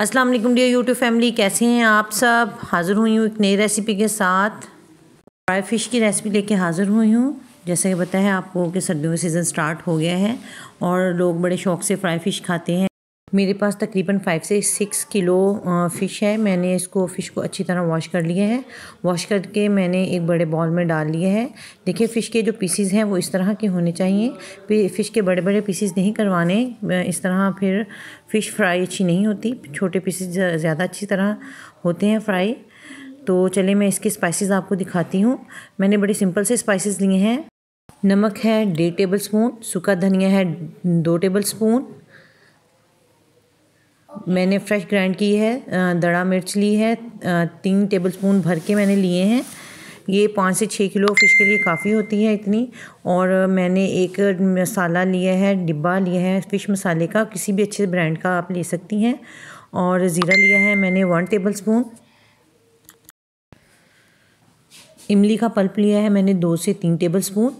अस्सलाम वालेकुम dear YouTube family कैसे हैं आप सब? हाज़िर हुई हूँ एक नई रेसिपी के साथ। फ्राई फ़िश की रेसिपी लेके हाज़िर हुई हूँ। जैसे कि बताया आपको कि सर्दियों का सीज़न स्टार्ट हो गया है और लोग बड़े शौक़ से फ्राई फ़िश खाते हैं। मेरे पास तकरीबन फ़ाइव से सिक्स किलो फ़िश है। मैंने इसको फ़िश को अच्छी तरह वॉश कर लिया है। वॉश करके मैंने एक बड़े बॉल में डाल लिए है। देखिए फ़िश के जो पीसीज हैं वो इस तरह के होने चाहिए। फ़िश के बड़े बड़े पीसीज नहीं करवाने। इस तरह फिर फ़िश फ्राई अच्छी नहीं होती। छोटे पीसीज ज़्यादा अच्छी तरह होते हैं फ्राई तो चलिए, मैं इसके स्पाइसेस आपको दिखाती हूँ। मैंने बड़े सिंपल से स्पाइसेस लिए हैं। नमक है, डेढ़ टेबल स्पून सूखा धनिया है, दो टेबल स्पून मैंने फ्रेश ग्राइंड की है दड़ा मिर्च ली है तीन टेबलस्पून भर के मैंने लिए हैं। ये पाँच से छः किलो फ़िश के लिए काफ़ी होती है इतनी। और मैंने एक मसाला लिया है, डिब्बा लिया है फ़िश मसाले का, किसी भी अच्छे ब्रांड का आप ले सकती हैं। और ज़ीरा लिया है मैंने वन टेबल स्पून इमली का पल्प लिया है मैंने दो से तीन टेबल स्पून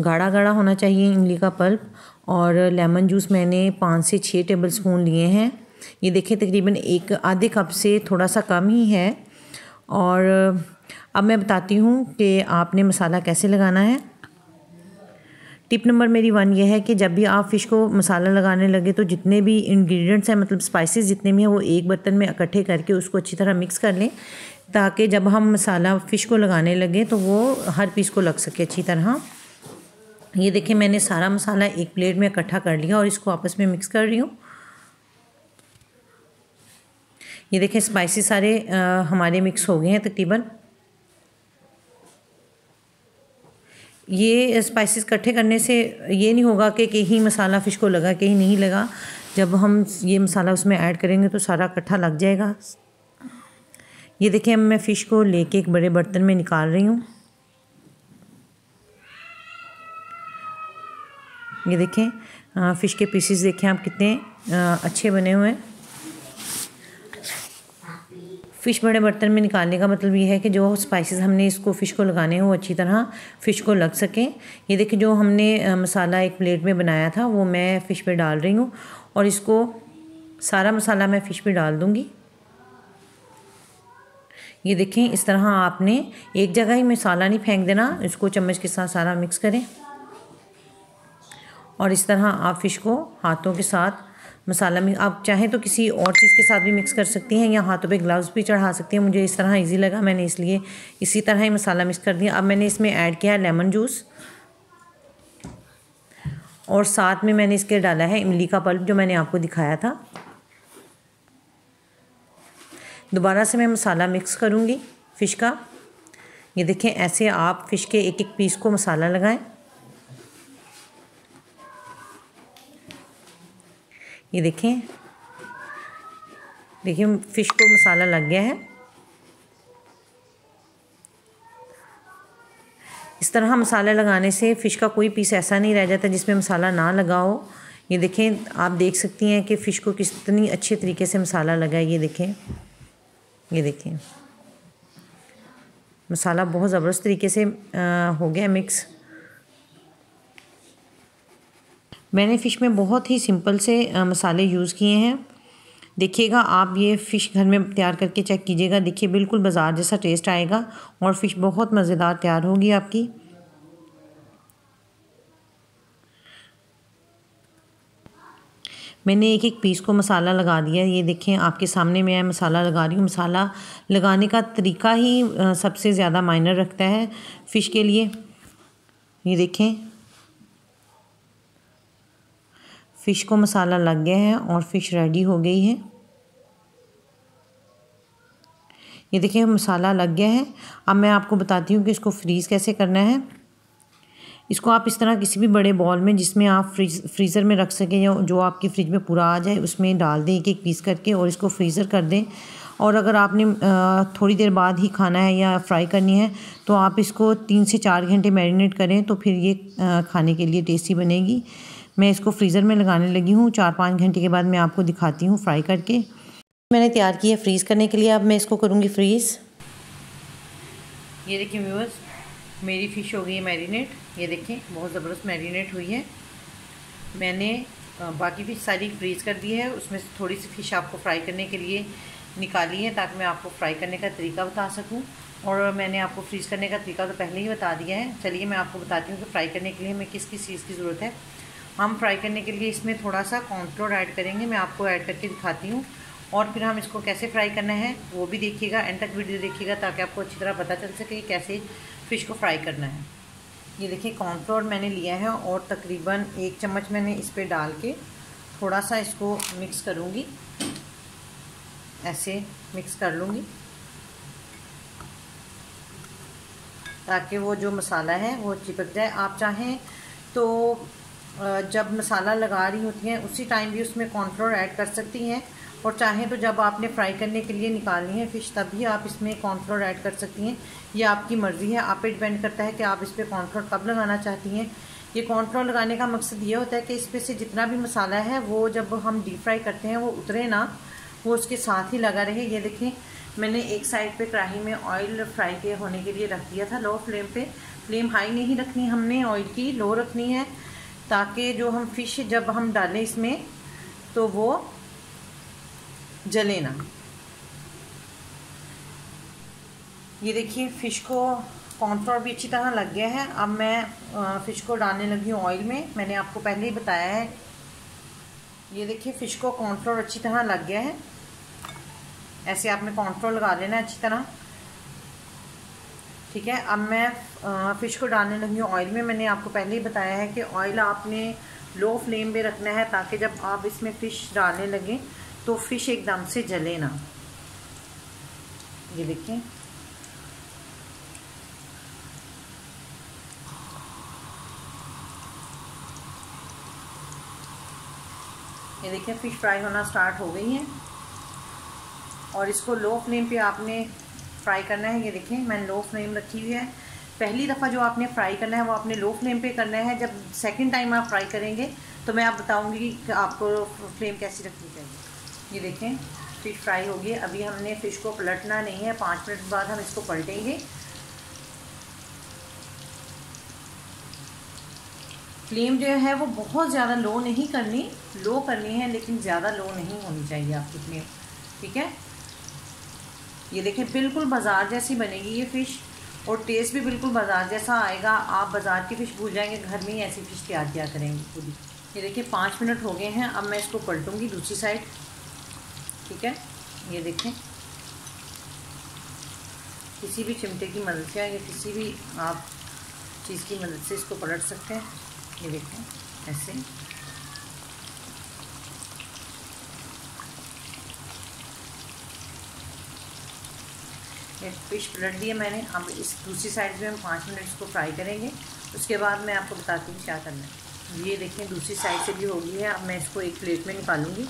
गाढ़ा गाढ़ा होना चाहिए इमली का पल्प। और लेमन जूस मैंने पाँच से छः टेबल स्पून लिए हैं। ये देखिए तकरीबन एक आधे कप से थोड़ा सा कम ही है। और, अब मैं बताती हूँ कि आपने मसाला कैसे लगाना है। टिप नंबर मेरी वन ये है कि जब भी आप फ़िश को मसाला लगाने लगे तो जितने भी इंग्रेडिएंट्स हैं मतलब स्पाइसेस जितने भी हैं, वो एक बर्तन में इकट्ठे करके उसको अच्छी तरह मिक्स कर लें, ताकि जब हम मसाला फ़िश को लगाने लगे तो वो हर पीस को लग सके अच्छी तरह। ये देखिए मैंने सारा मसाला एक प्लेट में इकट्ठा कर लिया और इसको आपस में मिक्स कर रही हूँ। ये देखें स्पाइसी सारे आ, हमारे मिक्स हो गए हैं तकरीबन। ये स्पाइसेस इकट्ठे करने से ये नहीं होगा कि कहीं मसाला फ़िश को लगा कहीं नहीं लगा। जब हम ये मसाला उसमें ऐड करेंगे तो सारा इकट्ठा लग जाएगा। ये देखें अब मैं फ़िश को लेके एक बड़े बर्तन में निकाल रही हूँ। ये देखें फ़िश के पीसेस देखें आप कितने अच्छे बने हुए हैं। फ़िश बड़े बर्तन में निकालने का मतलब ये है कि जो स्पाइसेस हमने इसको फ़िश को लगाने हैं, वो अच्छी तरह फ़िश को लग सकें। ये देखिए, जो हमने मसाला एक प्लेट में बनाया था, वो मैं फ़िश पे डाल रही हूँ और इसको सारा मसाला मैं फ़िश पे डाल दूँगी। ये देखें इस तरह आपने एक जगह ही मसाला नहीं फेंक देना, इसको चम्मच के साथ सारा मिक्स करें और इस तरह आप फ़िश को हाथों के साथ मसाला में आप चाहें तो किसी और चीज़ के साथ भी मिक्स कर सकती हैं या हाथों पे ग्लव्स भी चढ़ा सकती हैं। मुझे इस तरह इजी लगा, मैंने इसलिए इसी तरह ही मसाला मिक्स कर दिया। अब मैंने इसमें ऐड किया है लेमन जूस और साथ में मैंने इसके डाला है इमली का पल्प, जो मैंने आपको दिखाया था। दोबारा से मैं मसाला मिक्स करूँगी फ़िश का। ये देखें ऐसे आप फ़िश के एक एक पीस को मसाला लगाएँ। ये देखें देखिए फ़िश को मसाला लग गया है। इस तरह मसाला लगाने से फ़िश का कोई पीस ऐसा नहीं रह जाता जिसमें मसाला ना लगा हो। ये देखें आप देख सकती हैं कि फ़िश को कितनी अच्छे तरीके से मसाला लगा है। ये देखें ये देखें मसाला बहुत ज़बरदस्त तरीके से आ, हो गया मिक्स। मैंने फ़िश में बहुत ही सिंपल से मसाले यूज़ किए हैं। देखिएगा, आप ये फ़िश घर में तैयार करके चेक कीजिएगा। देखिए, बिल्कुल बाज़ार जैसा टेस्ट आएगा और फ़िश बहुत मज़ेदार तैयार होगी आपकी। मैंने एक एक पीस को मसाला लगा दिया। ये देखें, आपके सामने मैं मसाला लगा रही हूँ। मसाला लगाने का तरीका ही सबसे ज़्यादा मायनर रखता है फ़िश के लिए। ये देखें। फ़िश को मसाला लग गया है और फ़िश रेडी हो गई है। ये देखिए, मसाला लग गया है। अब मैं आपको बताती हूँ कि इसको फ्रीज़ कैसे करना है। इसको आप इस तरह किसी भी बड़े बॉल में जिसमें आप फ्रीज फ्रीज़र में रख सकें या जो आपकी फ्रिज में पूरा आ जाए, उसमें डाल दें एक एक पीस करके और इसको फ्रीज़र कर दें। और अगर आपने थोड़ी देर बाद ही खाना है या फ्राई करनी है तो आप इसको तीन से चार घंटे मैरिनेट करें तो फिर ये खाने के लिए टेस्टी बनेगी। मैं इसको फ्रीज़र में लगाने लगी हूँ। चार पाँच घंटे के बाद मैं आपको दिखाती हूँ फ्राई करके। मैंने तैयार किया फ्रीज़ करने के लिए। अब मैं इसको करूँगी फ्रीज़ ये देखिए व्यूअर्स मेरी फ़िश हो गई है मैरिनेट ये देखें बहुत ज़बरदस्त मैरिनेट हुई है। मैंने बाकी फ़िश सारी फ्रीज़ कर दी है। उसमें से थोड़ी सी फ़िश आपको फ्राई करने के लिए निकाली है ताकि मैं आपको फ्राई करने का तरीका बता सकूँ। और मैंने आपको फ्रीज़ करने का तरीका तो पहले ही बता दिया है। चलिए मैं आपको बताती हूँ कि फ्राई करने के लिए हमें किस किस चीज़ की ज़रूरत है। हम फ्राई करने के लिए इसमें थोड़ा सा कॉर्नफ्लोर ऐड करेंगे, मैं आपको ऐड करके दिखाती हूँ। और फिर हम इसको कैसे फ्राई करना है, वो भी देखिएगा एंड तक वीडियो देखिएगा, ताकि आपको अच्छी तरह पता चल सके कैसे फ़िश को फ्राई करना है। ये देखिए कॉर्नफ्लोर मैंने लिया है और तकरीबन एक चम्मच मैंने इस पर डाल के थोड़ा सा इसको मिक्स करूँगी। ऐसे मिक्स कर लूँगी। ताकि वो जो मसाला है, वो चिपक जाए। आप चाहें तो जब मसाला लगा रही होती हैं, उसी टाइम भी उसमें कॉर्नफ्लोर ऐड कर सकती हैं। और चाहें तो जब आपने फ्राई करने के लिए निकालनी है फ़िश तभी आप इसमें कॉर्नफ्लोर ऐड कर सकती हैं। ये आपकी मर्ज़ी है। आप पे डिपेंड करता है कि आप इस पर कॉर्नफ्लोर कब लगाना चाहती हैं। ये कॉर्नफ्लोर लगाने का मकसद ये होता है कि इस पर से जितना भी मसाला है, वो जब हम डीप फ्राई करते हैं, वो उतरे ना, वो उसके साथ ही लगा रहे। ये देखें, मैंने एक साइड पे कढ़ाई में ऑयल फ्राई के होने के लिए रख दिया था लो फ्लेम पे। फ्लेम हाई नहीं रखनी हमने ऑयल की लो रखनी है। ताकि जो हम फ़िश जब हम डालें इसमें तो वो जले ना। ये देखिए फ़िश को कॉर्नफ्लोर भी अच्छी तरह लग गया है। अब मैं फ़िश को डालने लगी हूँ ऑयल में। मैंने आपको पहले ही बताया है। ये देखिए फ़िश को कॉर्नफ्लोर अच्छी तरह लग गया है। ऐसे आपने कॉर्नफ्लोर लगा लेना अच्छी तरह। ठीक है, अब मैं फ़िश को डालने लगी हूँ ऑयल में। मैंने आपको पहले ही बताया है कि ऑयल आपने लो फ्लेम पे रखना है ताकि जब आप इसमें फ़िश डालने लगें तो फ़िश एकदम से जले ना। ये देखिए। ये देखिए फ़िश फ्राई होना स्टार्ट हो गई है। और इसको लो फ्लेम पे आपने फ्राई करना है। ये देखें मैंने लो फ्लेम रखी हुई है। पहली दफ़ा जो आपने फ्राई करना है, वो आपने लो फ्लेम पे करना है। जब सेकंड टाइम आप फ्राई करेंगे तो मैं आप बताऊँगी कि आपको फ्लेम कैसी रखनी चाहिए। ये देखें फ़िश फ्राई होगी अभी हमने फ़िश को पलटना नहीं है। पाँच मिनट बाद हम इसको पलटेंगे। फ्लेम जो है, वो बहुत ज़्यादा लो नहीं करनी। लो करनी है, लेकिन ज़्यादा लो नहीं होनी चाहिए आपकी फ्लेम ठीक है? ये देखें, बिल्कुल बाज़ार जैसी बनेगी ये फ़िश और टेस्ट भी बिल्कुल बाज़ार जैसा आएगा, आप बाज़ार की फ़िश भूल जाएँगे, घर में ही ऐसी फ़िश तैयार किया करेंगे पूरी ये देखिए, पाँच मिनट हो गए हैं, अब मैं इसको पलटूँगी दूसरी साइड ठीक है? ये देखें। किसी भी चिमटे की मदद से या किसी भी आप चीज़ की मदद से इसको पलट सकते हैं। ये देखें, ऐसे। ये फ़िश पलट दिया मैंने अब इस दूसरी साइड में हम पाँच मिनट इसको फ्राई करेंगे। उसके बाद मैं आपको बताती हूँ क्या करना है। ये देखें दूसरी साइड से भी होगी है। अब मैं इसको एक प्लेट में निकालूँगी।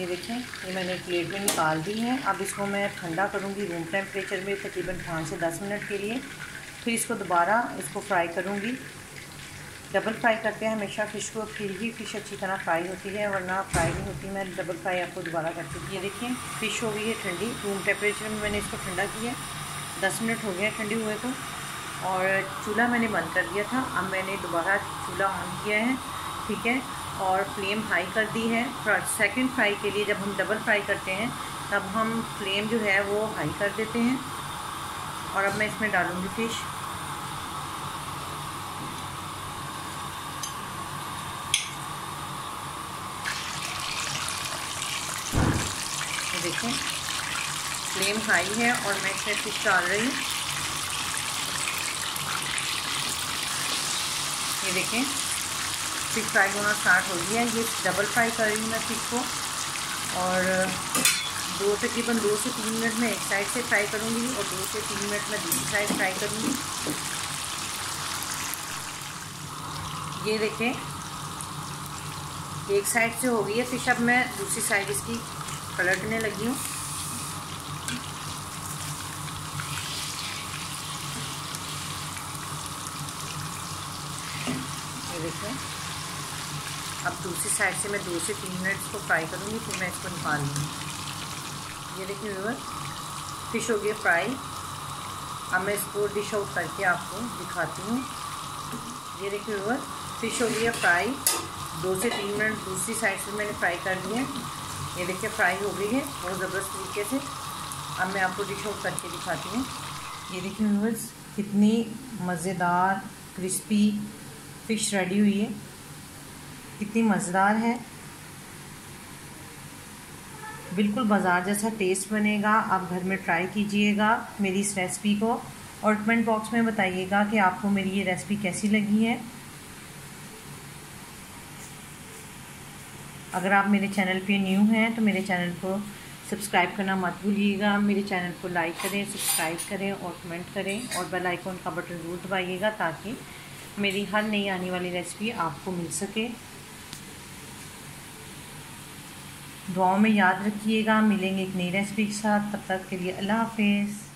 ये देखें, ये मैंने एक प्लेट में निकाल दी है। अब इसको मैं ठंडा करूँगी रूम टेम्परेचर में तकरीबन पाँच से दस मिनट के लिए। फिर इसको दोबारा इसको फ्राई करूँगी। डबल फ्राई करते हैं, हमेशा फ़िश को फिर ही फ़िश अच्छी तरह फ्राई होती है, वरना फ्राई नहीं होती। मैं डबल फ्राई आपको दोबारा करती हूँ। ये देखिए फ़िश हो गई है ठंडी। रूम टेम्परेचर में मैंने इसको ठंडा किया। दस मिनट हो गया ठंडी हुए को और चूल्हा मैंने बंद कर दिया था। अब मैंने दोबारा चूल्हा ऑन किया है। ठीक है? और फ्लेम हाई कर दी है। सेकंड फ्राई के लिए जब हम डबल फ्राई करते हैं, तब हम फ्लेम जो है वो हाई कर देते हैं। और अब मैं इसमें डालूँगी फ़िश देखें फ्लेम हाई है और मैं इसमें फ़िश डाल रही हूँ। ये देखें। फ़िश फ्राई होना स्टार्ट हो गया। ये डबल फ्राई कर रही हूँ मैं फ़िश को। और, दो तकरीबन दो से तीन मिनट में एक साइड से फ्राई करूँगी और दो से तीन मिनट में दूसरी साइड फ्राई करूँगी। ये देखें, एक साइड से हो गई है फ़िश अब मैं दूसरी साइड इसकी पलटने लगी हूँ। ये देखिए अब दूसरी साइड से मैं दो से तीन मिनट इसको फ्राई करूँगी, फिर मैं इसको निकाल लूँगी ये देखिए व्यूवर फ़िश हो गया फ्राई अब मैं इसको डिश आउट करके आपको दिखाती हूँ। ये देखिए व्यूवर फ़िश हो गया फ्राई दो से तीन मिनट दूसरी साइड से मैंने फ्राई कर लिया ये देखिए फ्राई हो गई है, बहुत ज़बरदस्त तरीके से। अब मैं आपको डिश आउट करके दिखाती हूँ। ये देखिए व्यूवर्स कितनी मज़ेदार क्रिस्पी फ़िश रेडी हुई है। कितनी मज़ेदार है। बिल्कुल बाज़ार जैसा टेस्ट बनेगा। आप घर में ट्राई कीजिएगा मेरी इस रेसिपी को और कमेंट बॉक्स में बताइएगा कि आपको मेरी ये रेसिपी कैसी लगी है। अगर आप मेरे चैनल पे न्यू हैं तो मेरे चैनल को सब्सक्राइब करना मत भूलिएगा। मेरे चैनल को लाइक करें सब्सक्राइब करें और कमेंट करें और बेल आइकॉन का बटन ज़रूर दबाइएगा ताकि मेरी हर नई आने वाली रेसिपी आपको मिल सके। दुआओं में याद रखिएगा। मिलेंगे एक नई रेसिपी के साथ। तब तक के लिए अल्लाह हाफिज़।